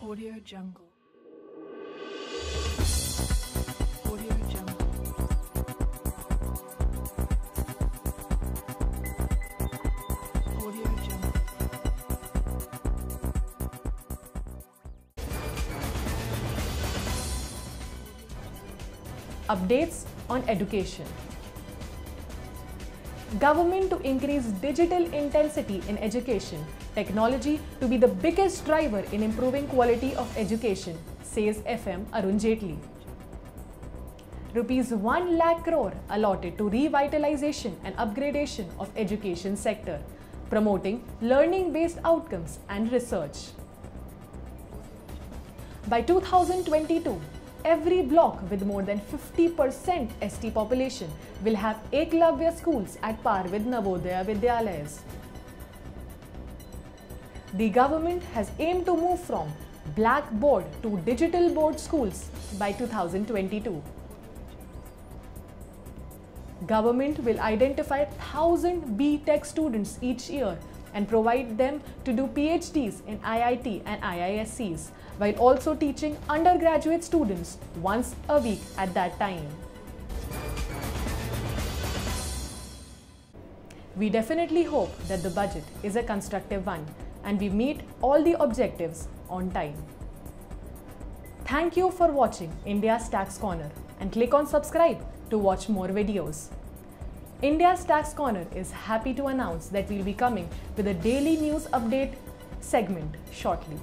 Audio Jungle. Updates on education. Government to increase digital intensity in education, technology to be the biggest driver in improving quality of education, says FM Arun Jaitley. Rupees 1 lakh crore allotted to revitalization and upgradation of education sector, promoting learning based outcomes and research. By 2022, every block with more than 50% ST population will have Eklavya schools at par with Navodaya Vidyalayas. The government has aimed to move from blackboard to digital board schools by 2022. Government will identify 1000 B.Tech students each year and provide them to do PhDs in IIT and IISCs while also teaching undergraduate students once a week at that time. We definitely hope that the budget is a constructive one and we meet all the objectives on time. Thank you for watching India's Tax Corner and click on subscribe to watch more videos. India's Tax Corner is happy to announce that we'll be coming with a daily news update segment shortly.